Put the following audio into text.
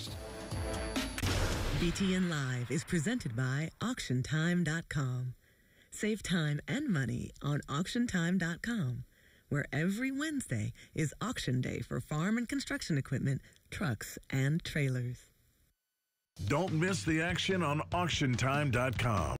next. BTN Live is presented by AuctionTime.com. Save time and money on AuctionTime.com, where every Wednesday is auction day for farm and construction equipment, trucks, and trailers. Don't miss the action on AuctionTime.com.